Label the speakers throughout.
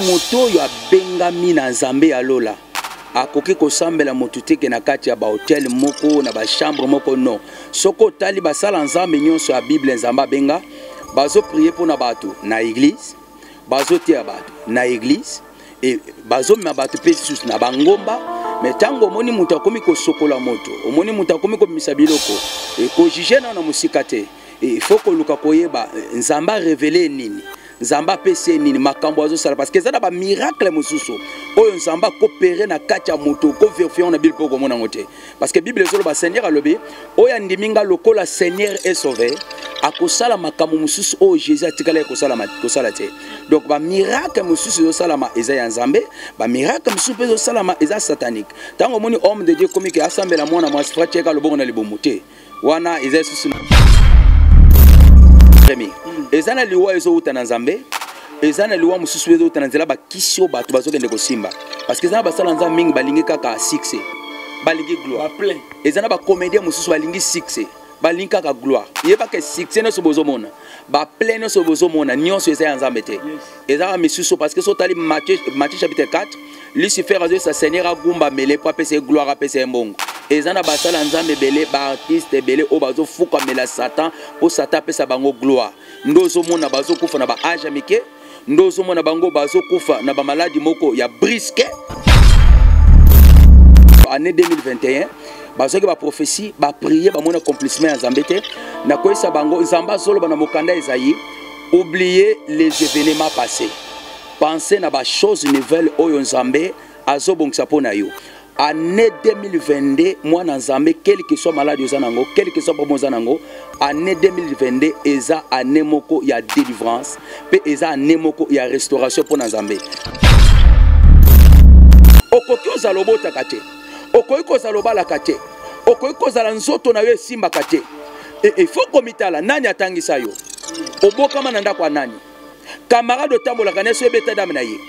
Speaker 1: moto oyo abengami na nzambe ya lola. Akoki kosambela moto teke na kati ya bahotel moko na bachambre moko non. Soki otali basala nzambe nyonso ya bible nzambe abenga bazoprie mpona bato na eglize bazoteya bato na eglize e bazomema bato mpe lisusu na bangomba. Me ntango omoni moto akomi kosokola moto omoni moto akomi komimisa biloko ekojuge nao na mosika te. Ifo koluka koyeba nzambe arevele nini nzambe apesi ye nini makambo azosala parce que eza na bamiracle mosusu. Oyo nzambe akopere na kati ya moto okoverifie ngo na bile mpo okomona yango te. Parce que bible ezoloba seigneur alobi oyo andimi nga lokola seigneur e sauver akosala makambo mosusu oyo jésus atikala kosala te. Donc bamiracle mosusu ezosalama eza ya nzambe bamiracle mosusu mpe ezosalama eza satanique. Ntango omoni homme de dieu komike asambela mwana mwasi fra tieka lobongo na libumu te. Wana eza lisusu premier eza na liwa ezowuta na nzambe eza na liwa mosusu ezowuta na nzela bakisi oyo bato bazokende kosimba. Parce que eza na basala nzambe mingi balingi kaka succès. Balingi gloire. Eza na bacomédien mosusu balingi succès. Balingi kaka gloire. Yebaka succès nyonso bozomona. Baple nyonso bozomona. Nyonso eza ya nzambe te. Ezaka misusu parce que so otali matthieu chapitre 4 lucifer azoyesa seigneur agumba mele mpo apesa ye gloire apesa ye mbongo eza na basala nzambe ebele baartiste ebele oyo bazofukamela satan mpo satan apesa bango gloire. Nde ozomona bazokufa na baage ya mike nde ozomona bango bazokufa na bamaladi moko ya briske année 2021 bazwaki baprophétie baprie bamoni accomplissement ya nzambe te. Nakoyesa bango nzambe azoloba na mokanda ezayi oublier les événements passés. Pense na bachose nouvelle oyo nzambe azobongisa mpo na yo année 2022 mwana nzambe quel que soit maladi oza nango quel que soit problème oza nango année 2022 eza année moko ya délivrance mpe eza année moko ya restauration mpo na nzambe okoki ozala obotaka te okoki kozala obalaka te okoki kozala nzoto na yo esimbaka te ifo komitala nani atangisa yo? Obokama na ndako ya nani? Kamarade otambolaka na esi oyebeta dame na ye.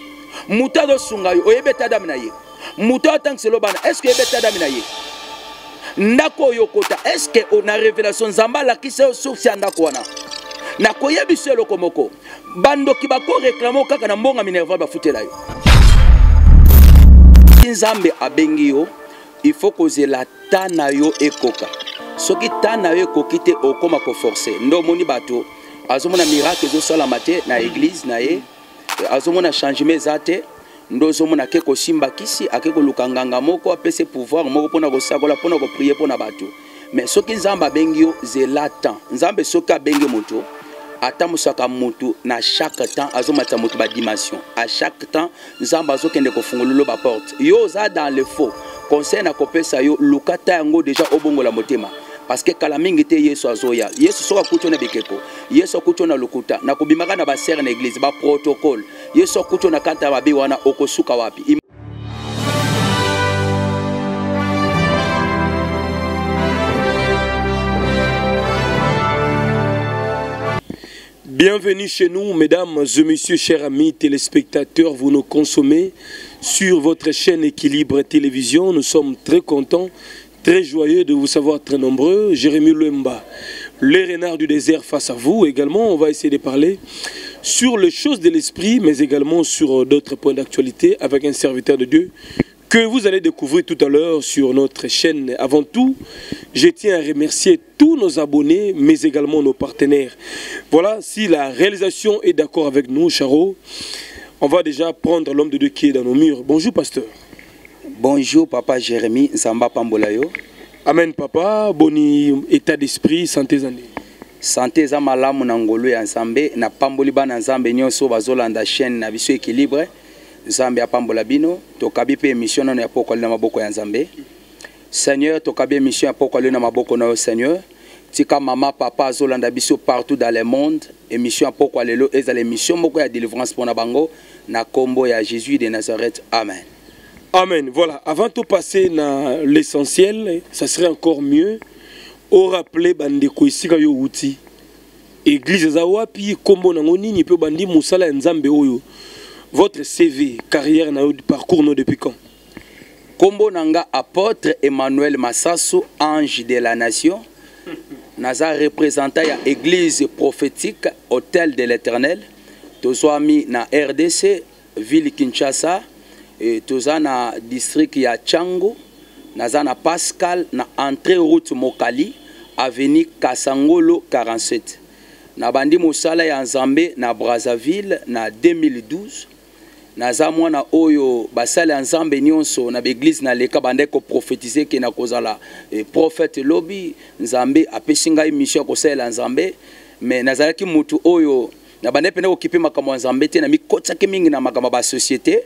Speaker 1: Moto azosunga yo oyebeta dame na ye moto atangisela bana estce oyebeta adami na ye? Ndako oyo okota estce na révélation? Nzambe alakisi yo source ya ndako wana. Nakoyebisa yo eloko moko. Bandoki bakoreklame kaka na mbonga minerval bafutela yo. Nzambe abengi yo ifo kozela ta na yo ekoka. Soki ta na yo ekoki te okóma koforce. Nde omoni bato azomona miracle ezosalama te na église na ye. Azomona changement eza te nde ozomona ake kosimba kisi ake koluka nganga moko apesi pouvoir moko mpona kosakola mpona koprie mpona bato. Mais soki nzambe abengi yo zela temps. Nzambe soki abengi moto atambwisaka motu na chaque temps azomatisa motu badimension à chaque temps nzambe azokende kofungololo baporte yo oza dans le faux. Conseil na kopesa yo luka ta yango deja obongola motema. Parce que kala mingi te yesu azoya. Yesu soki akuti na bikeko yesu akuti na lokuta na kobimaka na basere na eglize baprotocole
Speaker 2: Bienvenue chez nous, mesdames et messieurs, chers amis téléspectateurs. Vous nous consommez sur votre chaîne Équilibre Télévision. Nous sommes très contents, très joyeux de vous savoir très nombreux. Jérémy Lemba, les renards du désert face à vous. Également, on va essayer de parler sur les choses de l'esprit, mais également sur d'autres points d'actualité avec un serviteur de Dieu que vous allez découvrir tout à l'heure sur notre chaîne. Avant tout, je tiens à remercier tous nos abonnés, mais également nos partenaires. Voilà, si la réalisation est d'accord avec nous, Charo, on va déjà prendre l'homme de Dieu qui est dans nos murs. Bonjour, pasteur.
Speaker 1: Bonjour, papa Jérémy Zamba Pambolayo.
Speaker 2: Amen, papa. Boni état d'esprit, santé zandi.
Speaker 1: Santé eza malamu na ngolo ya nzambe. Na pamboli bana nzambe nyonso bazolanda chaîne na biso équilibre. Nzambe apambola bino. Tokabi mpe émission nano ya pokwa lelo na maboko ya nzambe. Seigneur tokabi émission ya pokwa lelo na maboko na seigneur. Tika mama papa azolanda biso partout dans le monde. Émission ya pokwa lelo ezala émission moko ya délivrance mpona bango. Na nkombo ya jésus de nazareth. Amen
Speaker 2: Amen. Voilà, avant de passer dans l'essentiel, ça serait encore mieux. Au rappeler bandeko isika yo uti. Église za wapi? Kombo nango nini? Pe bandi musala nzambe oyo. Votre CV, carrière na parcours no depuis quand?
Speaker 1: Nkombo na nga apôtre emmanuel masasu ange de la nation. Naza représentant ya église prophétique hôtel de l'éternel. Tozwami na rdc ville kinshasa e, toza na district ya chango naza na pascal na entrée route mokali avenue kasangolo 47 nabandi mosala ya nzambe na brazzaville na 2012 naza mwana oyo basali ya nzambe nyonso na baeglize naleka bandaki koprofetize ke na kozala eh, prophète lobi. Nzambe apesi ngai mission ya kosalela nzambe me nazalaki mutu oyo na bandaki mpena kokipe makambo ya nzambe te na mikotisaki mingi na makambo ya basociété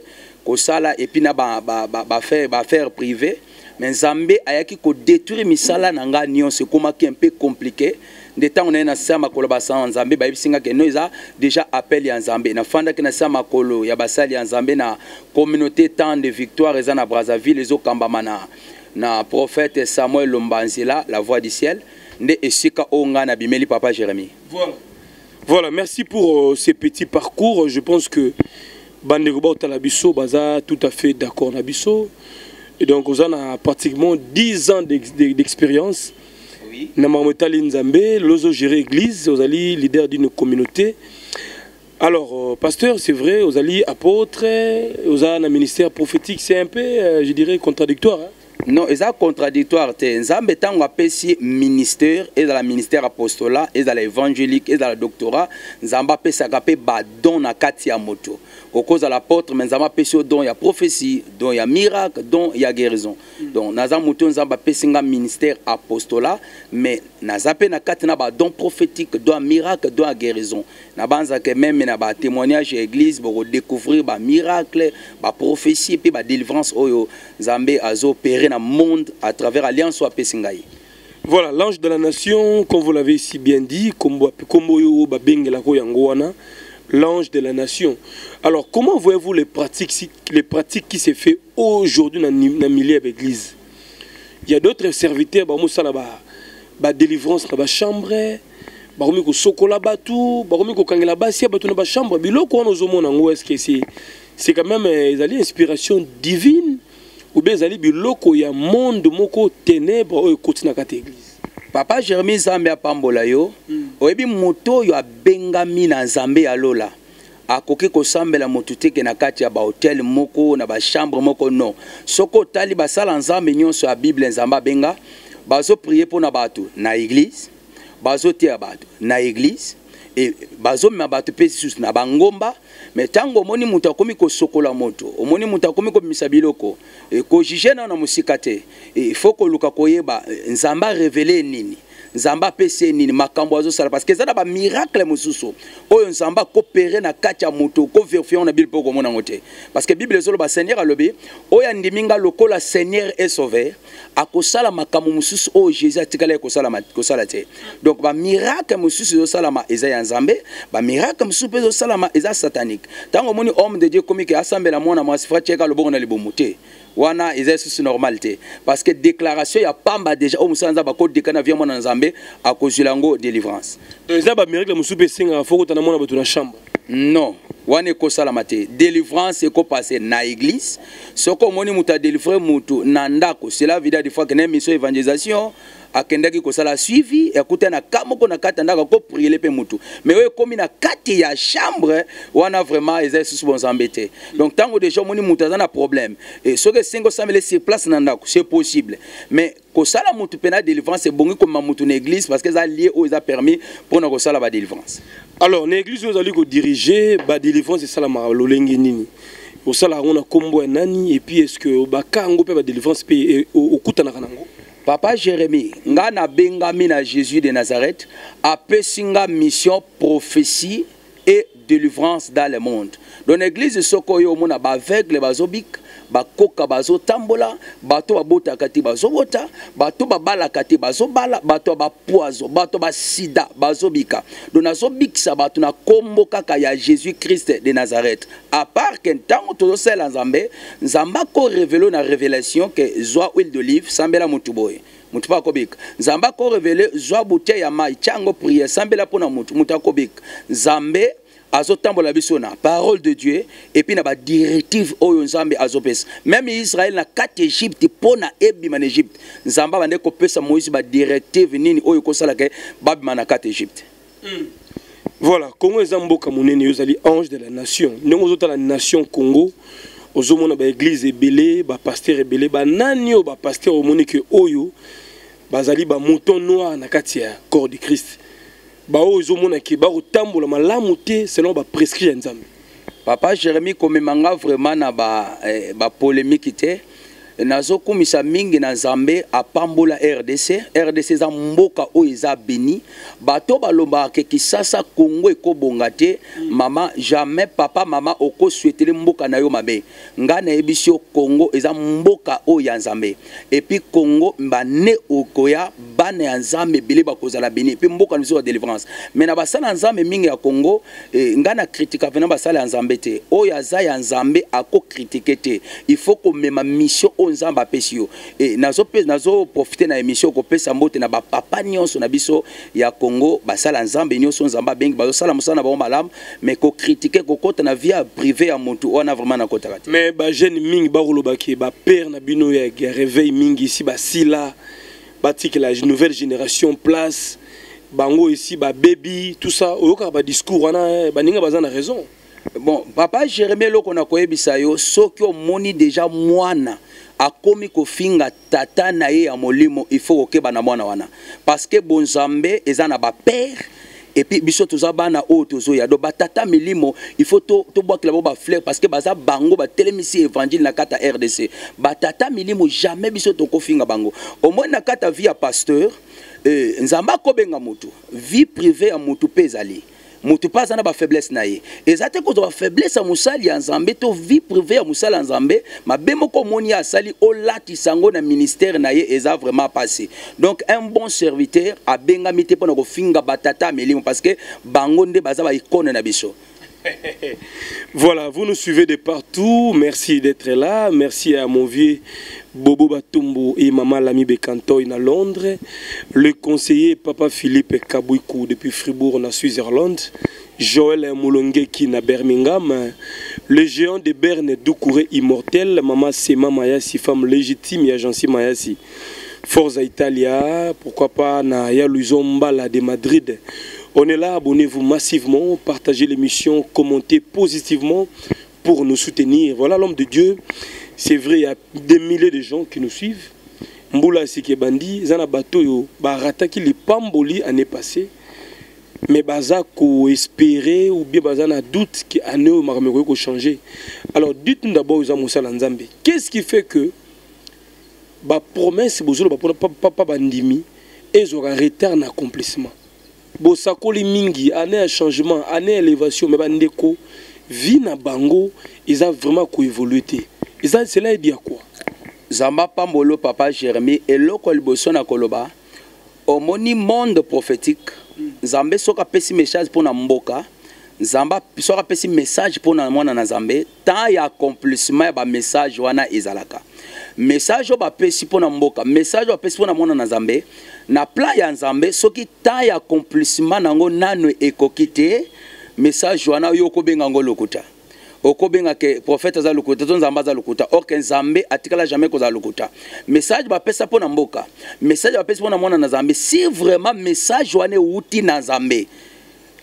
Speaker 1: kosala epuis na baaffaire ba, ba, ba, ba affaire privé. Me nzambe ayaki kodétruire misala na ngai nyonso ekomaki un peu compliqué. Nde ntango naye na se ya makolo basala ya nzambe bayebisingaki no eza déjà appel ya nzambe nafandaki na se ya makolo ya basali ya nzambe na communauté temps de victoire eza na brazzaville ezokambama na, na prophète samuel lombanzila la voix du ciel. Nde esika oyo ngai nabimeli papa jérémie
Speaker 2: Voilà. Voilà, merci pour euh, ces petits parcours. Je pense que Bandego Bautala Bisso, Baza, tout à fait d'accord na Bisso. Et donc, on a pratiquement 10 ans d'ex- d'expérience.
Speaker 1: oui.
Speaker 2: Na Mamoutali Nzambe, l'ozo gérer église, allez leader d'une communauté. Alors, euh, pasteur, c'est vrai, allez apôtre, avez un ministère prophétique, c'est un peu, euh, je dirais, contradictoire. hein.
Speaker 1: Non eza contradictoire te nzambe ntango apesi ministère ezala ministère apostolat ezala évangélique ezala doctorat nzambe apesaka mpe badon na kati ya moto. Okozala apôtre me nzambe apesi yo don ya prophétie don ya miracle don ya guérison. Donc naza moto nzambe apesi nga ministère apostolat mais naza mpe na kati na badon prophétique don ya miracle don ya guérison. Nabanzaka meme na batémoignage ya église bokodécouvrir bamiracle baprophétie mpe badélivrance oyo nzambe azopere na monde à travers alliance oyo apesi ngai
Speaker 2: Voilà, l'ange de la nation, comme vous l'avez si bien dit, yango l'ange de la nation. Alors, comment voyez-vous les pratiques, les pratiques qui se fait aujourd'hui dans le milieu de l'église? Il y a d'autres serviteurs, bah, moussa là, bah, bah, délivrance dans la chambre, bah, ko sokola batu, bah, ko kangela basi, batu na ba chambre. Biloko wana ozomona ngo, est-ce que c'est quand même euh, ezali inspiration divine? Ou bien ezali biloko ya monde moko ténèbre oyo ekoti na kati ya église.
Speaker 1: Papa jérémi nzambe apambola yo oyebi moto oyo abengami na nzambe ya lola. Akoki kosambela motu teke na kati ya bahotel moko na bachambre moko non. Soki otali basala nzambe nyonso ya bible nzambe abenga bazoprie mpona bato na eglize bazoteya bato na eglize e bazomema bato mpe lisusu na bangomba me ntango omoni moto akomi kosokola moto omoni moto akomi kobimisa biloko e, kojuge nao na mosika te e, fo koluka koyeba e, nzambe arevele nini nzambe apesi ye nini makambo azosala. Parce que eza na bamiracle mosusu oyo nzambe akopere na kati ya moto koverifie na bile mpo komona yango parce que bible ezoloba seigneur alobi oyo andimi nga lokola seigneur akosala makambo mosusu oyo jésus atikali ye kosala te. Donc bamiracle mosusu ezosalama eza ya nzambe bamiracle mosusu mpe ezosalama eza satanique. Ntango omoni homme de dieu komi ke asambela mwana mwasi fra tieka loboko na libumu te. Wana eza lisusu normal te. Parce que déclaration ya pamba déjà oyo mosala nzambe akodeka na vie mwana na nzambe akozwela yango délivrance.
Speaker 2: Eza bamiracle mosusu mpe esengaka fo kota na mwana bato na chambre
Speaker 1: non. Wana ekosalama te délivrance ekopase na église. Soki omoni moto adélivre motu na ndako. Cela dire des fois kena émission évangélisation akendaki kosala suivi akuta na ka moko na kati ya ndako akopriele mpe motu mais oyo ekómi na kati ya chambre wana vraiment eza lisusu bonzambe te. Donc ntango déjà omoni moto aza na problème e soki esengi osambela sur place na ndako c'est possible. Mais kosala motu mpe na délivrance ebongi komema motu na église parce que eza lie oyo eza permis mpona kosala badélivrance
Speaker 2: alors na église oyo ozali kodirige badélivrance esalamaka lolenge nini. Osalaka yango na nkombo ya nani et puis est ce que baka yango mpe badélivrance mpe okutanaka nango
Speaker 1: papa jérémi nga nabengami na jésus de nazareth apesi nga mission prophétie et délivrance dans le monde. Donc na église soko oyo omona baaveugle bazobika bakoka bazotambola bato babotaka te bazobota bato babalaka te bazobala bato ya bapoison bato basida bazobika. Donc nazobikisa bato na nkombo kaka ya jésus christ de nazareth. Apart ke ntango tozosalela nzambe nzambe akorevele na révélation ke zwa huile d'olive sambela motu boye. Motu mpo akobika. Nzambe akorevele zwa bouteille ya mai tia yango priere sambela mpo na motu motu akobika. Nzambe azotambola biso na parole de dieu epuis na badirective oyo nzambe azopesa. Meme israele na kati egypte mpo na ebima na egypte nzambe abande kopesa moïse badirective nini oyo ekosalaka babima na kati egypte
Speaker 2: voilà congo eza mboka monene ozali ange de la nation. Ndenge ozotala nation congo ozomona baeglize ebele bapaster ebele banani oyo bapaster omoni ke oyo bazali bamouton noir na kati ya corps de christ baoyo ezomona ke bakotambola malamu te selon baprescrit ya nzambe
Speaker 1: papa jérémi komemanga vraiment na bapolémike ba te nazokumisa mingi na nzambe apambola rdc rdc eza mboka oyo eza beni. Bato balobaka ke kisasa kongo ekobonga te. Mama jamais papa mama okoswetele mboka na yo mabe. Ngai nayebisi yo kongo eza mboka oyo ya nzambe. Epuis kongo bane okoya bana ya nzambe ebele bakozala beni. Epuis mboka na biso ya délivrance. Me na basala ya nzambe mingi ya kongo eh, ngai na kritika vena basala ya nzambe te. Oyo aza ya nzambe akokritike te. Il faut komema mission oyo nzambe apesi yo. E, nazoprofite na émission kopesa mbote na bapapa nyonso na biso ya congo basala nzambe nyonso nzambe abengi bazosala mosala na bango malamu mais kokritike kokɔta na vie ya privé ya motu wana vraiment nakɔtaka te.
Speaker 2: Mais bajeune mingi bakolobaki bapère na bino ya réveil mingi isi basila batikela nouvelle génération place bango esi babebi tout ça oyokaka badiscours wana baninga baza na raison.
Speaker 1: Bon papa jérémi eloko na koyebisa yo soki omoni deja mwana akomi kofinga tata na ye ya molimo il faut na mwana wana. Parce que bonzambe eza na bapere epuis biso toza bana oyo tozoya. Do batata milimo il faut tobwakela bango bafleur parce que baza bango batelemisi évangile na kati ya rdc batata milimo jamais biso tokofinga bango. Omoi na kati vie ya pasteur eh, nzambe akobenga motu. Vie privé ya motu motu mpe aza na bafaiblesse na ye. Eza te kozwa bafaiblesse ya mosali ya nzambe to vie privé ya mosali ya nzambe mabe moko omoni ye asali olatisa yango na ministère na ye eza vraiment passé. Donc un bon serviteur abengami te mpona kofinga batata ya milimo parce que bango nde baza baikone na biso
Speaker 2: Voilà, vous nous suivez de partout. Merci d'être là. Merci à mon vieux Bobo Batumbo et Maman Lami Bekantoy à Londres. Le conseiller Papa Philippe Kabouikou depuis Fribourg en Suisse-Irlande. Joël Moulongeki na Birmingham. Le géant de Berne Doucouré immortel. Maman Sema Mayasi, femme légitime, Yajansi Mayasi. Forza Italia, pourquoi pas na Yaluzombala de Madrid. On est là, abonnez-vous massivement, partagez l'émission, commentez positivement pour nous soutenir. Voilà l'homme de Dieu. C'est vrai, il y a des milliers de gens qui nous suivent. Mboula Sikebandi, Zana Batoyo, Barata qui les pamboli année passée. Mais baza ko espérer ou bien baza na doute que année au marameko ko changer. Alors dites-nous d'abord aux qu'est-ce qui fait que ba promesse bozolo ba bandimi et retard accomplissement bosakoli mingi. Année ya changement année ya élévation me bandeko vie na bango eza vraiment koévolue te eza cela ebi ya quoi?
Speaker 1: Zamba pambolo papa jérémi eloko liboso na koloba omoni monde prophétique. Nzambe soki apesi message mpo na mboka. Nzambe soki apesi message mpo na mwana na nzambe temps ya accomplissement ya bamessage wana ezalaka message oyo bapesi mpo na mboka message oyo bapesi mpo na mwana na nzambe na plan ya nzambe soki temps ya accomplissement nango nano ekoki te message wana yo okobenga yango lokuta. Okobenga ke prophète aza lokuta to nzambe aza lokuta. Or ke nzambe atikala jamais kozala lokuta. Message bapesa mpo na mboka message bapesi mpo na mwana na nzambe si vraiment message wana ewuti na nzambe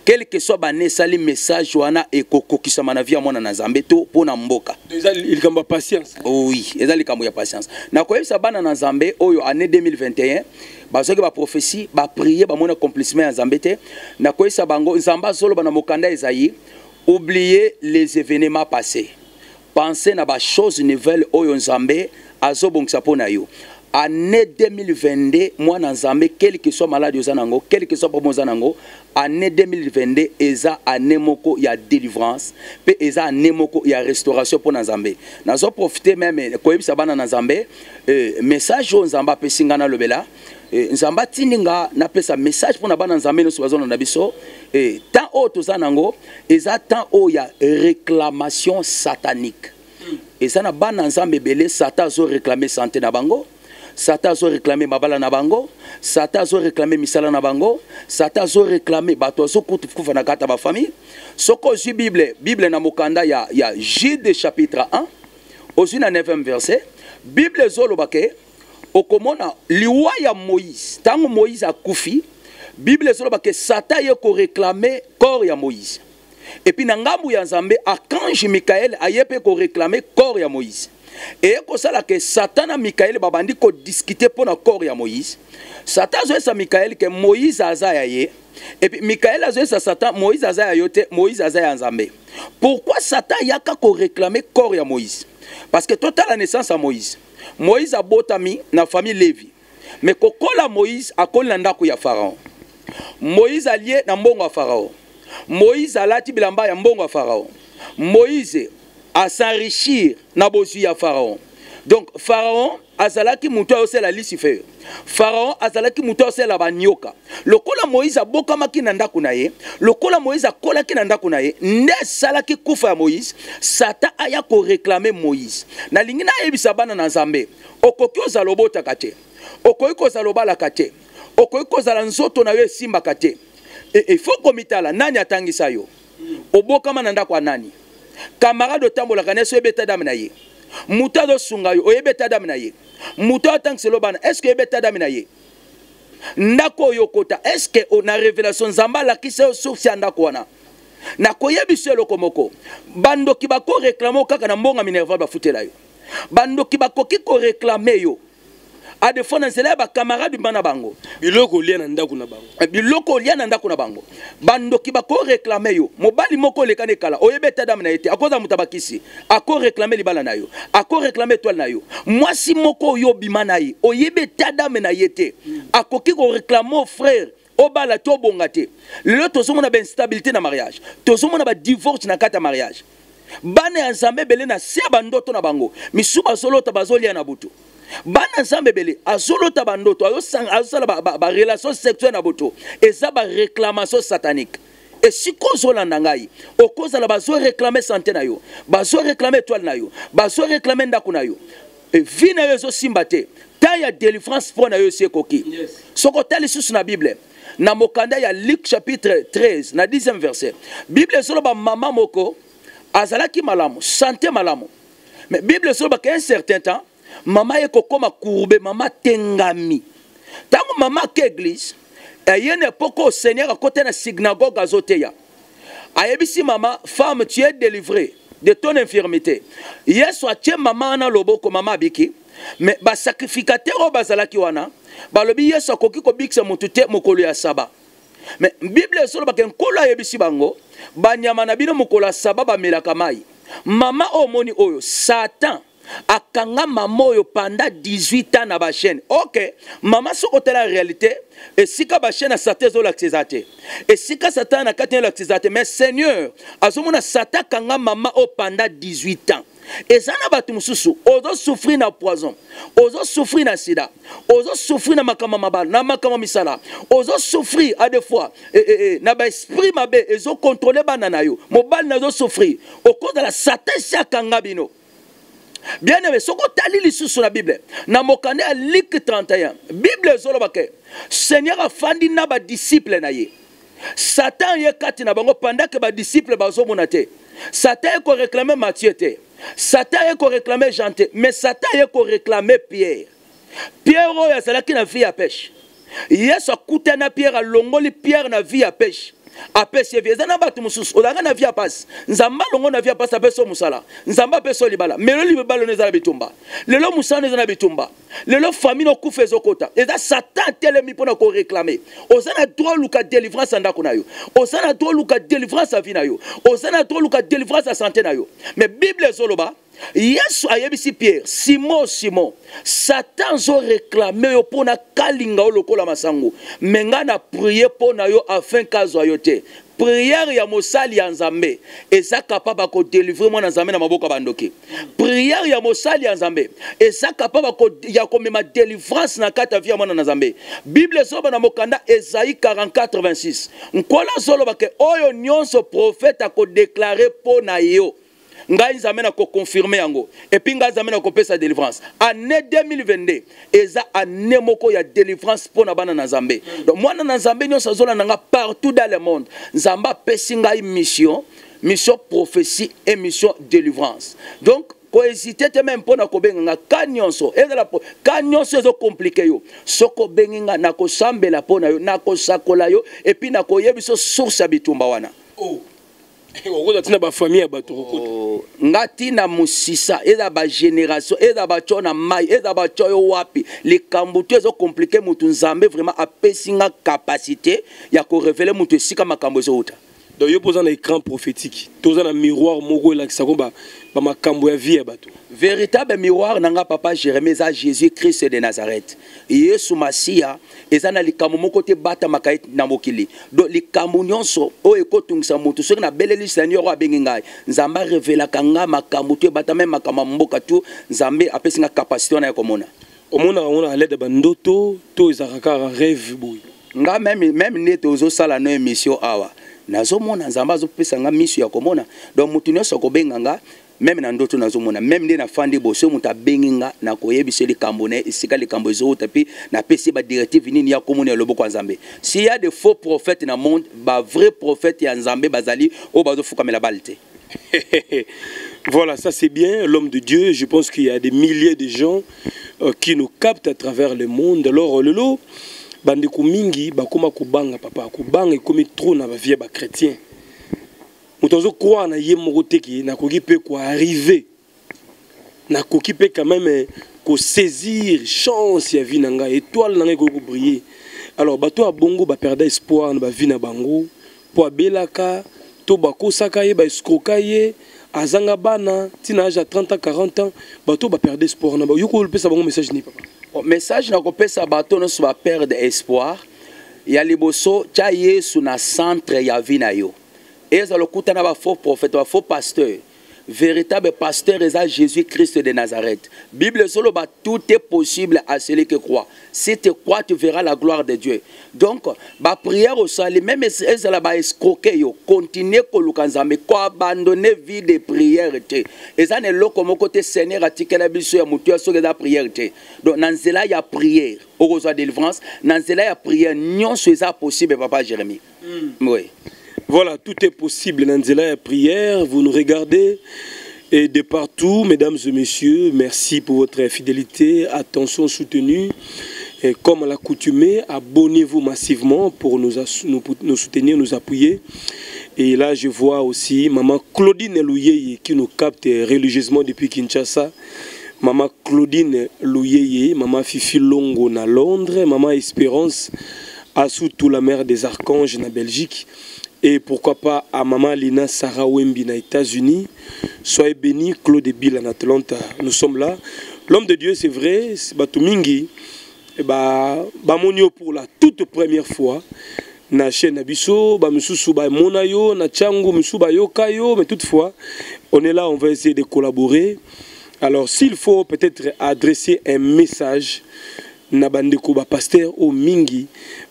Speaker 1: quel que soit bane esali message wana ekokokisama na vie ya mwana na nzambe to mpo na mboka.
Speaker 2: Likambo ya patience.
Speaker 1: Oui eza likambo ya patience. Nakoyebisa bana na nzambe oyo année 2021 bazwaki baprophétie baprie bamoni accomplissement ya nzambe te. Nakoyebisa bango nzambe azoloba na mokanda ezayi oubliez les événements passés. Pensez na bachose nouvelle oyo nzambe azobongisa mpo na yo année 2022 mwana nzambe quel que soit malade oza nango quel que soit problème oza nango année 2022 eza année moko ya délivrance mpe eza année moko ya restauration mpo na nzambe nazoprofite meme koyebisa bana na nzambe eh, message oyo nzambe apesi nga nalobela eh, nzambe atindi nga napesa message mpo na bana nzambe nyonso bazolanda biso eh, temps oyo toza nango eza temps oyo ya réclamation satanique. Eza na bana nzambe ebele satan azoréclame sante na bango satan azoréclame mabala na bango satan azoréclame misala na bango satan azoréclame bato azokufa na kati ya bafamille soki bible bible na mokanda ya, ya jude chapitre 1 ozwi na 9 verset bible ezoloba ke okomona liwa ya moïse ntango moïse akufi bible ezoloba ke satan ye koreklame corps ya moïse. Epuis na ngambu ya nzambe archange mikael aye mpe koreklame corps ya moïse eye kosala ke satan na mikaeli babandi kodiskute mpo na corps ya moïse. Satan azoyesa mikaeli ke moïse aza ya ye. Epuis mikaeli azoyesa satan moïse aza ya yo te moïse aza ya nzambe. Pourquoi satan ayaka koreklame corps ya moïse? Parce que totala naissance ya moïse. Moïse abotami na famille levi me kokola moïse akoli na ndako ya pharaon. Moïse alie na mbongo ya pharaon. Moïse alati bilamba ya mbongo ya pharaon. Moïse asenrichir na bozwi ya pharaon. Donc pharaon azalaki moto ayosala lucifer. Pharaon azalaki moto ayosala banyoka lokola moïse abokamaki na ndako na ye lokola moïse akolaki na ndako na ye nde asalaki kufa ya moïse. Satan aya koreklame moïse. Nalingi nayebisa bana na nzambe okoki ozala obotaka te okoki kozala obalaka te okoki kozala nzoto na yo esimbaka te ifo komitala nani atangisa yo? Obokama na ndako ya nani kamarade otambolaka nesi oyebeta dame na ye. Moto azosunga yo oyebeta dame na ye. Moto atangisela bana estce oyebeta dame na ye? Ndako oyo okota estce na révélation nzambe alakisi yo source ya ndako wana? Nakoyebisa eloko moko. Bandoki bakoreklame yo kaka na mbonga minerval bafutela yo. Bandoki bakoki koreklame yo adefo na nzela ya bakamarade mba na bango.
Speaker 2: Biloko olia na ndako na bango.
Speaker 1: Biloko olia na ndako na bango. Bandoki bakoreklame yo. Mobali moko olekani ekala. Oyebi ete dame na ye te. Akozala moto abakisi. Akoreklame libala na yo. Akoreklame etwale na yo. Mwasi moko oyo obima na ye. Oyebi ete dame na ye te. Akoki koreklame o frère. Obala te obonga te. Lelo tozomona bainstabilité na mariage. Tozomona badivorce na kati ya mariage. Bana ya nzambe ebele na se ya bandoto na bango. Misu bazolota bazolia na butu bana nzambe ebele azolota bandoto azosala barelation sexuelle na boto eza baréclamation satanique. Esika ozolanda ngai okozala bazoreklame sante na yo bazoreklame étoile na yo bazoreklame ndako na yo. Vi na yo ezosimba te. Ta ya délivrance mpo na yo esi ekoki. Soki otali lisusu na bible na mokanda ya luc chapitre 13 na 10e verset. Bible ezoloba mama moko azalaki malamu sante malamu. Mais bible ezolobaka un certain temps mama ye kokóma courbe mama tengami. Ntango mama ake église aye na epoke o seigneur akota na synagogue azoteya. Ayebisi mama femme tu es délivré de ton infirmité. Yesu atie mama wana loboko mama abiki. Me basacrificateur oyo bazalaki wana balobi yesu akoki kobikisa motu te mokolo ya saba. Me bible esolobaka nkolo ayebisi bango banyama na bino mokolo ya saba bamelaka mai mama oyo omoni oyo satan akanga mama oyo panda 18 ans na bachaine ok mama soki otala réalité esika bachaine ya satan ezolakisa eza te. Esika satan na kati ezolakisa eza mais seigneur azomona satan akanga mama oyo panda 18 ans. Eza na bato mosusu ozosufrir na poison ozosufrir na sida ozosufrir na makambo na makambo misala ozosufrir a des fois e, e, e, na baesprit mabe ezokontrole bana na yo. Mobali na ezosufrir okozala satan esi akanga bino bien aimé soki otali lisusu na bible na mokanda ya like 31 bible ezoloba seigneur afandi na badisiple na ye. Satan ye kati na bango pendake badisiple bazomona te. Satan ye koreklame matthieu te. Satan ye koreklame jean te. Mais satan ye koreklame pierre. Pierre oyo azalaki na vie ya peshe yesu akutani na pierre alongoli pierre na vie ya peshe apesi evi. Eza na bato mosusu. Ozalaka na vi ya pasi nzambe alongo na vi ya pasi apesi o mosala. Nzambe apesi o libala. Me lelo libala ono eza na bitumba. Lelo mosala ono eza na bitumba. Lelo famille nokufa ezokota. Eza satan atelemi mpona koreklame. Oza na droit oluka délivrance ya ndako na yo. Oza na droit oluka délivrance ya vi na yo. Oza na droit oluka délivrance ya sante na yo. Me bible ezoloba yesu ayebisi pierre simon simon satan azoreklame yo mpo na kalinga yo lokola masango. Me ngai na prie mpo na yo afin kazwa yo te. Priere ya mosali ya nzambe eza kapable kodelivre mwana nzambe na maboko ya bandoki. Priere ya mosali ya nzambe eza kapable ya komema délivrance na kati ya vi ya mwana na nzambe. Bible ezoloba na mokanda ezai 4426 nkola azoloba ke oyo nyonso profete akodeklare mpo na yo ngai nzambe na koconfirme yango epuis ngai nzambe na kopesa délivrance. Année 2022 eza année moko ya délivrance mpo na bana na nzambe. Donc mwana na nzambe nyonso azolanda nga partout dans le monde. Nzambe apesi ngai mission mission prophétie et mission délivrance. Donc kohésite te me mpo na kobenga nga. Ka nyonso ezala ka nyonso ezokomplike yo soki obengi nga nakosambela mpo na yo nakosakola yo epui nakoyebi so source ya bitumba wana.
Speaker 2: Oh. Okota ntina bafamille ya bato kokota
Speaker 1: Oh, nga ntina mosisa eza bagénération eza batyo na mai eza batyo oyo wapi. Likambo to ezokomplike motu nzambe vraiment apesi nga kapasité ya korevele motu esika makambo ezowuta
Speaker 2: donc yo mpo oza na écran prophétique toza na miroir moko elakisako ba- bamakambo ya vie ya bato
Speaker 1: véritable miroir na nga papa jérémi eza jésus christ de nazareth. Yesu masiya eza na likambo moko te batamaka ye na mokili donc likambo nyonso oyo ekotungisa motu soki nabeleli seigneur oyo abengi ngai nzambe arevelaka nga makambo to ebatama makambo ya mboka tu nzambe apesi nga kapasité wana ya komona
Speaker 2: omonaka ngo na lede bandoto to ezalaka kaka rêve boye
Speaker 1: nga meme nete ozosala no émission awa nazomona nzambe azopesa nga miso ya komona donc motu nyonso akobenga nga meme na ndoto nazomona meme nde nafandi boso moto abengi nga nakoyebisa likambo na esika likambo ezowuta mpe napesi ye badirective nini ya komona ya loboko ya nzambe s'il y a de faux prophètes na monde bavrai prophète ya nzambe bazali oyo bazofukamela bale te
Speaker 2: voilà, ça c'est bien, l'homme de Dieu. Je pense qu'il y a des milliers de gens euh, qui nous captent à travers le monde. Alors, le lot, bandeko mingi, bakoma kubanga papa, kubanga ekomi trop na bavie ba chrétien. Moto azo croire na ye moko te ki nakoki pe ko arriver. Nakoki pe quand même eh, chance ya vie na ngai, étoile na. Alors bato ya bongo ba perdre espoir na ba vie na bango, po abelaka to bakosaka ye baescroka ye azanga bana ntina age ya 30 ans 40 ans bato espoir na message nini papa?
Speaker 1: Message nakopesa bato nyonso baperdre espoir. Ya liboso tya yesu na centre ya vie na yo. Ezala lokuta na bafaux prophète bafaux pasteur véritable pasteur eza jésus christ de nazareth. Bible ezoloba tout est possible à celui qui croit. Si tu crois tu verras la gloire de dieu. Donc baprière osali même es- ezala baescroke yo continue koluka nzambe koabandone vie de prière te eza na eloko moko te seigneur atikela biso ya motu ya soki eza prière te donc na nzela ya prière. Okozwa délivrance. Na nzela ya prière. Nyonso eza possible papa jérémie. Oui
Speaker 2: voilà tout est possible dans la prière vous nous regardez et de partout mesdames et messieurs merci pour votre fidélité attention soutenue et comme à l'accoutumée abonnez-vous massivement pour nous, soutenir nous appuyer Et là, je vois aussi maman Claudine Louyeye qui nous capte religieusement depuis Kinshasa. Maman Claudine Louyeye, maman Fifi Longo na Londres, maman Espérance Assoutou, la mère des archanges na Belgique. Et pourquoi pas à maman Lina Sarah Wembi na États-Unis. Soyez bénis, Claude Bill en Atlanta. Nous sommes là. L'homme de Dieu, c'est vrai, c'est Batumingi. Et bah, bah, monio pour la toute première fois na chaîne na biso bamisusu bamona yo na tiango misusu bayoka yo mais toutefois on est là on va essayer de collaborer alors s'il faut peut-être adresser un message na bandeko bapaster oyo mingi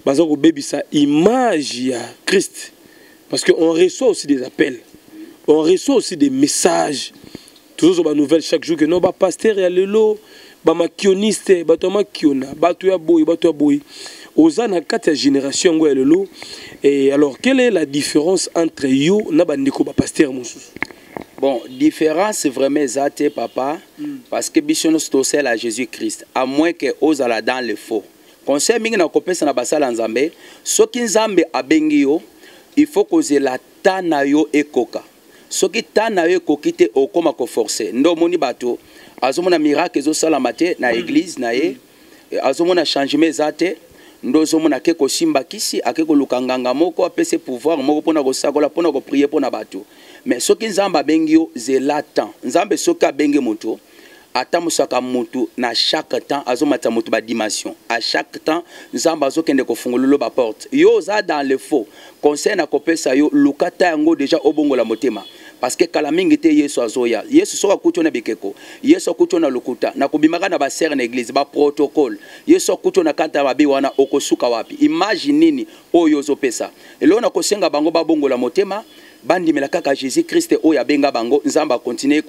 Speaker 2: baza kobebisa image ya christ parce qu'on reçoit aussi des appels. On reçoit aussi des messages. Tozozwa banouvelle chaque jour ke no bapaster ya lelo bamakioniste bato ya makiona bato ya boyi bato ya boyi oza na kati ya génération ya lelo et alors quelle est la différence entre yo na bandeko bapaster mosusu
Speaker 1: bon différence vraiment eza te papa parce que biso nyonso tosala jésus christ à moins ke ozala dans le faux. Conseil mingi na kopesa na basala nzambe. Soki nzambe abengi yo il faut kozela ta na yo ekoka soki ta na yo ekoki te okóma koforce nde omoni bato azomona miracle ezosalama te na église na ye. Azomona changement eza te nde ozomona ake kosimba kisi ake koluka nganga moko apesi pouvoir moko mpona kosakola mpona koprie mpona bato mais soki nzambe abengi yo zela temps nzambe soki abengi moto atambwisaka motu na chaque temps azomatisa motu badimension à chaque temps nzambe azokende kofungololo baporte yo oza dans le faux. Conseil na kopesa yo luka ta yango deja obongola motema. Parce que kala mingi te yesu azoya. Yesu soki akuti yo na bikeko. Yesu akuti yo na lokuta nakobimaka na basere na eglize baprotocole yesu akuti yo na kati wana okosuka wapi? Image nini oyo ozopesa. Eloko nakosenga bango babongola motema bandimela kaka jésus krist oyo abenga bango nzambe akontinue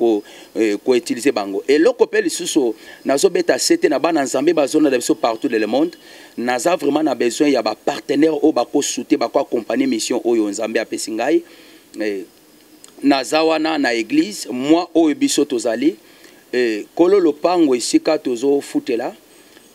Speaker 1: koutilize ko bango. Eloko mpe lisusu nazobeta sete na bana nzambe bazonada biso partout dans le monde naza vraiment na besoin ya bapartenaire oyo bakosute bakoakompagne mission oyo nzambe apesi ngai. Eh, naza wana na église mwa oyo biso tozali eh, kolo lopango esika tozofutela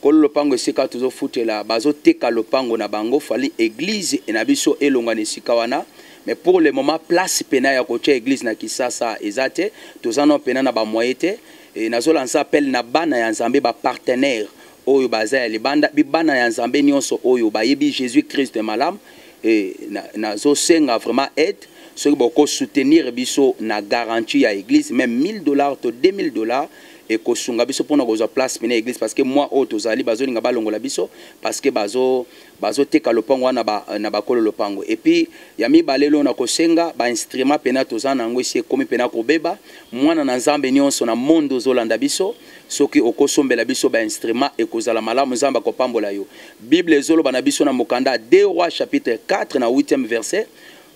Speaker 1: kolo lopango esika tozofutela bazoteka lopango na bango fali église na biso elongwa na esika wana mais pour le moment place pena ya kotia église na kisasa eza te. Toza no pena na bamoye te. E, nazolansa appel na bana ya nzambe bapartenaire oyo baza ya libanda. Bibana ya nzambe nyonso oyo bayebi jésus christ malamu. E, nazosenga na vraiment aide. Soki bokosoutenir biso na garantie ya église même 1000 dollars to 2000 dollars ekosunga biso mpona kozwa place pene église parce que mwa oyo tozali bazolinga balongola biso parce que bazo bazoteka lopango wana na bakolo lopango epuis ya mibale lelo na kosenga bainstrument pena toza na yango esi ekomi pena kobeba. Mwana na nzambe nyonso na monde ozolanda biso soki okosombela biso bainstrument ekozala malamu nzambe akopambola yo. Bible ezoloba na biso na mokanda 2 roi chapitre 4 na 8e verset.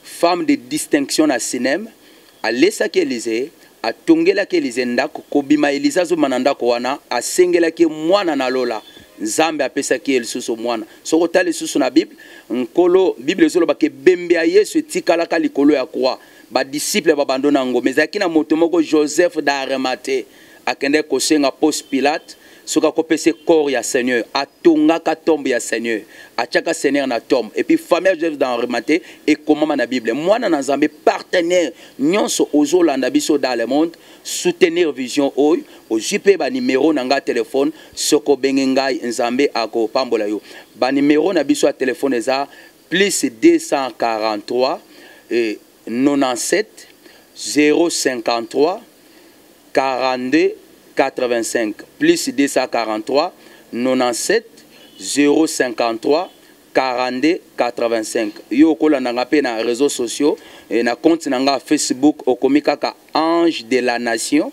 Speaker 1: Femme de distinction na sinem alesaki elize atongelaki elize ndako. Kobima elize azobima na ndako wana asengelaki mwana na lola. Nzambe apesaki ye lisusu mwana. Soki otala lisusu na bible. Nkolo bible ezolobaka ebembe ya yesu etikalaka likolo ya kroi badisiple babando na ngoma. Ezalaki na moto moko joseph d'aremate akendeki kosenga pose pilate soki akopesa corps ya seigneur. Atongaka tombe ya seigneur. Atiaka seigneur na tombe. Epuis famille ya joseph d'aremate ekomama na bible. Mwana na nzambe partenaire. Nyonso ozolanda biso dans le monde. Soutenir vision oyo. Ozwi mpe banimero na ngai ya telefone soki obenge ngai nzambe akopambola yo. Banimero na biso ya telefone eza plus 243 eh, 97 053 42 85 plus 243 97 053 42 85 yo okolandanga mpe na réseaux sociaux e na compte na ngai ya facebook okomi kaka ange de la nation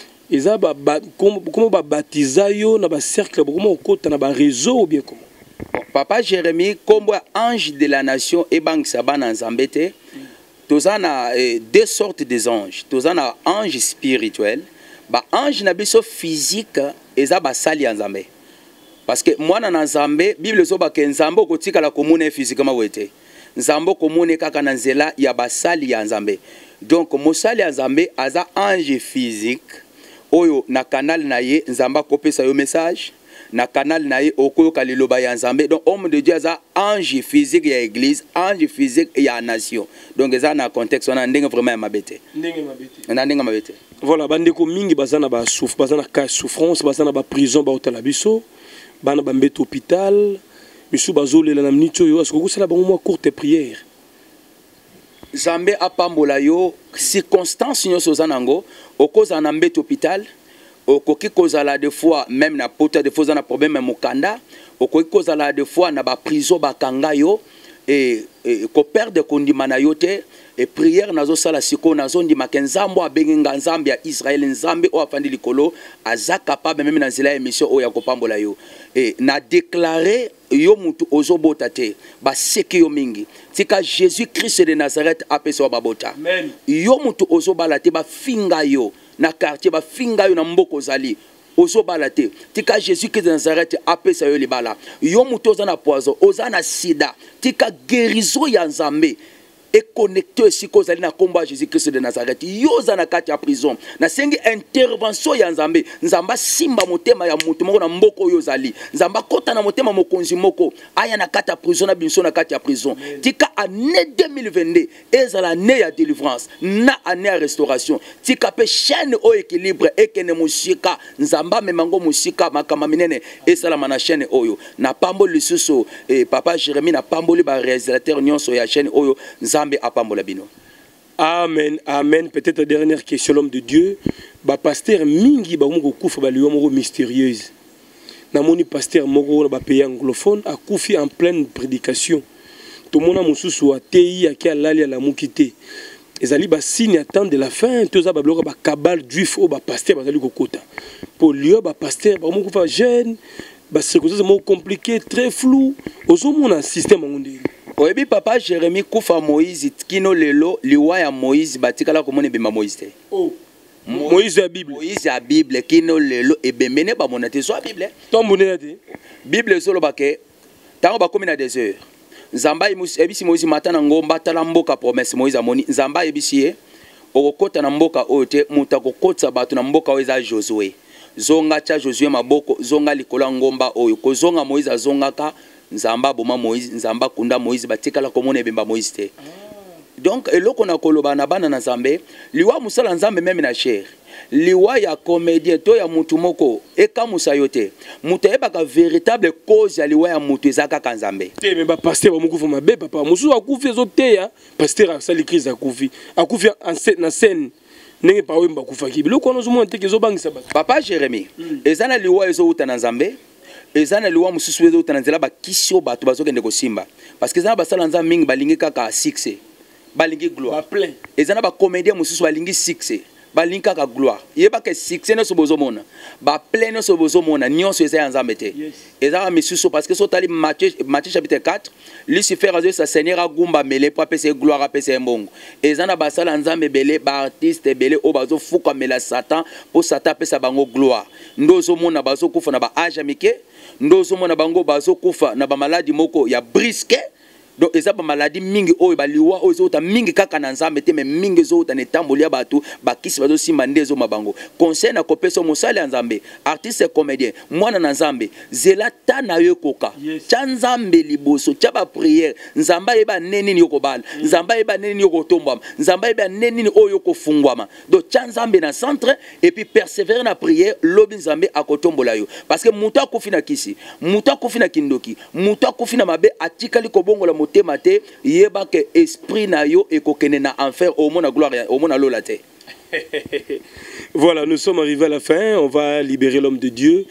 Speaker 2: eza komo babatiza yo na bacercle bokoma kokota na bien comment
Speaker 1: bon, papa jérémi nkombo ya ange de la nation ebangisa bana nzambe te toza na eh, deux sortes des anges. Toza na ange spirituel baange na biso physique eza basali ya nzambe. Parce que mwana na nzambe bible ezobaka nzambe okotikala komona ye physiquement boye te. Nzambe okomona kaka na nzela ya basali ya nzambe. Donc mosali ya nzambe aza ange physique oyo na kanal na ye nzambe akopesa yo message na kanal na ye okoyoka liloba ya nzambe. Donc homme de dieu aza ange physique ya église ange physique ya nation. Donc eza na contexte wana ndenge vraiment ya mabe te. Na ndenge mabe te.
Speaker 2: Voilà bandeko mingi baza na baza na cas souffrance baza na baprison baotala biso. Bana bambeta hôpital misusu bazolela na miniti oyo asoki okosala bango mwa courte prière?
Speaker 1: Nzambe apambola yo circonstance nyonso oza nango okozala na mbete hôpital okoki kozala de fois même na poto de fois oza na problème ya mokanda okoki kozala de fois na baprison bakanga yo e, e, koperde kondima na yo te e priere nazosala sikoyo nazondimaka nzambe abengi nga nzambe ya israele nzambe oyo afandi likolo aza capable meme na nzela ya émission oyo ya kopambola yo. E, na deklare yo mutu ozobota te baseki yo mingi. Tika jésus christ de nazareth apesa yo babota yo mutu ozobala te bafinga yo na quartier bafinga yo na mboka ozali ozobala te. Tika jésus christ de nazareth apesa yo libala. Yo moto oza na poison oza na sida. Tika guérison ya nzambe ekonekte esika ozali na nkombo ya jésus christ de nazareth. Yo oza na kati ya prison. Nasengi intervention ya nzambe. Nzambe asimba motema ya moto moko na mboka oyo ozali. Nzambe akɔta na motema mokonzi moko. Aya na kati ya prison na na kati ya prison. Tika ane 2022 ezala ane ya délivrance na ane ya restauration. Tika mpe chaîne oyo équilibre ekende mosika. Nzambe amema ngo mosika makambo minene esalama na chaîne oyo. Napamboli lisusu eh, papa jérémi napamboli baréalisateur nyonso ya chaîne oyo. Nzambe
Speaker 2: amen amen. Peut-être dernière question l'homme de dieu. Bapaster mingi bakomi kokufa baliwa moko mystérieuse. Namoni paster moko na bapays anglophone akufi en pleine prédication. Tomona mosusu ateyi ake alali alamuki te. Ezali basigne ya temps de la fin. Toza babiloko bacabale juif oyo bapaster bazali kokota. Mpo lio bapaster bakomokufa jeune bacirconstance moko compliqué très flou ozomona système yango ndeni
Speaker 1: oyebi papa jérémi kufa moïse kino lelo liwa ya moïse batikala komona ebemba moïse te.
Speaker 2: Moïse ya bible.
Speaker 1: Moïse ya bible kino lelo ebembene bamona te so ya bible.
Speaker 2: Tombonela te
Speaker 1: bible ezoloba ke ntango bakomi na desert nzambe ayebisi moïse mata na ngomba tala mboka promese moïse amoni nzambe ayebisi ye okokɔta na mboka oyo te moto akokɔtisa bato na mboka oyo eza josue. Zonga tia josue maboko zonga likolo ya ngomba oyo kozonga moïse azongaka nzambe aboma moïse nzambe akunda moïse batikala komona ebemba moïse te. Donc eloko na koloba na bana na nzambe liwa mosala nzambe meme na chere liwa ya comédien to ya mutu moko ekamusa yo te. Moto ayebaka véritable cause ya liwa ya moto eza kaka nzambe.
Speaker 2: Te me bapaster bamokufa mabe papa. Mosusu akufi ezoteya paster asali crise akufi. Akufi na scène. Ndenge pawemba akufaki. Biloko wana ozomona teke ezobangisa bato.
Speaker 1: Papa jérémi eza na liwa ezowuta na nzambe eza na liwa mosusu ezowuta na nzela bakisi oyo bato bazokende kosimba. Parce que eza na basala nzambe mingi balingi kaka succès. Balingi gloire. Eza na bacomédien mosusu balingi succès. Balingi kaka gloire. Yebaka succès nyonso bozomona. Baple nyonso bozomona. Nyonso eza ya nzambe te. Ezaka misusu parce que so otali matthieu chapitre 4 lucifer azoyesa seigneur agumba mele mpo apesa ye gloire apesa ye mbongo. Eza na basala nzambe ebele baartiste ebele oyo bazofukamela satan mpo satan apesa bango gloire. Nde ozomona bazokufa na baage ya mike nde ozomona bango bazokufa na bamaladi moko ya briske donc eza bamaladi mingi oyo baliwa oyo ezowuta mingi kaka na nzambe te me mingi ezowuta na etamboli ya bato bakisi bazosimba nde ezoma bango. Conseil na kopesa mosali ya nzambe artiste comédien mwana na nzambe zela ta na yo ekoka.
Speaker 2: Yes.
Speaker 1: tya nzambe liboso tya bapriere nzambe ayeba nde nini yokobala nzambe ayeba nde nini yokotombwama nzambe ayeba nini oyo donc tya nzambe na centre et puis persévérer na priere lobi nzambe akotombola yo. Parce que moto akufi na kisi moto akufi na kindoki moto akufi na mabe atikali kobongola
Speaker 2: Voilà, nous sommes arrivés à la fin. On va libérer l'homme de Dieu.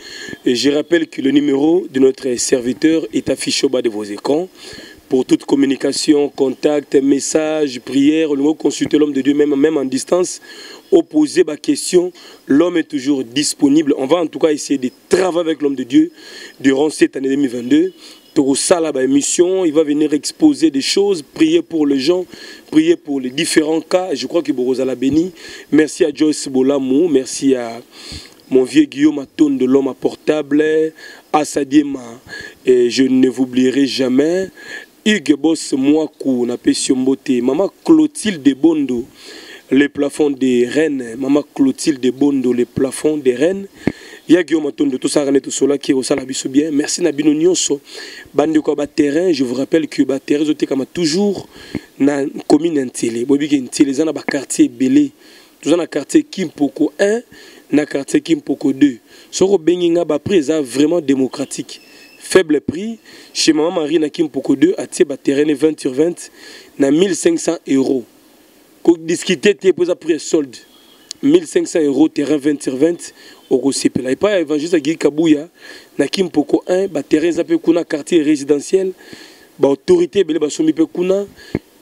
Speaker 2: Je rappelle que le numéro de notre serviteur est affiché au bas de vos écrans. Pour toute communication, contact, message, prière, le mot consulter l'homme de Dieu, même, même en distance, opposer ma question, l'homme est toujours disponible. On va en tout cas essayer de travailler avec l'homme de Dieu durant cette année 2022. Torosala ba émission, il va venir exposer des choses, prier pour les gens, prier pour les différents cas. Je crois que Borozala béni. Merci à Joyce Bolamou, merci à mon vieux Guillaume Atone de l'homme à portable, à Sadiema, et je ne vous oublierai jamais. Hugues Boss Mouakou, na Mbote, Maman Clotilde Bondo, les plafonds des Rennes, Maman Clotilde Bondo, les plafonds des Rennes. Ya guillaume atondo tosala ne tosolaki kosala biso bien. Merci na bino nyonso. Bandeko ya baterrain je vous rappelle que baterrain ezotekama toujours na commune ya ntele boyebiki ntele eza na baquartier ebele toza na quartier kimpoko 1 na quartier kimpoko 2 soki obengi nga baprix eza vraiment démocratique. Faible prix. Chez mama marie na kimpoko 2 atie baterrain ne 20 sur 20 na 1500 euros. Kodiscute te mpo eza prix ya solde 1500 euros terrain 20 sur 20 okosepela. Epai ya évangéliste agiri kabuya na kimpoko 1 baterrain eza mpe kuna quartier résidentiel baautorité ebele basombi mpe kuna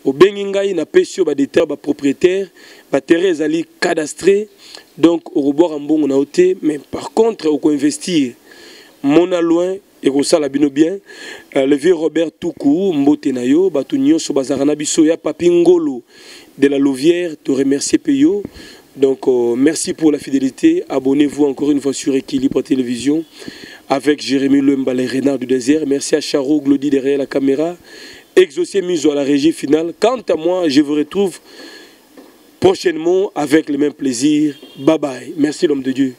Speaker 2: obengi ngai napesi yo badetail bapropriétaire baterrain ezali cadastré donc okobwaka mbongo na yo te mais par contre okoinvestir mona loin ekosala bino bien euh, le vieux robert tuku mbote na yo bato nyonso bazalaka na biso ya papi ngolo de la louvière te remercie mpe yo donc euh, merci pour la fidélité. Abonnez-vous encore une fois sur équilibre télévision avec jérémy lembala et renard du désert. Merci à charo glody derrière la caméra. Exaucé miso à la régie finale. Quant à moi je vous retrouve prochainement avec le même plaisir. Bye bye. Merci l'homme de dieu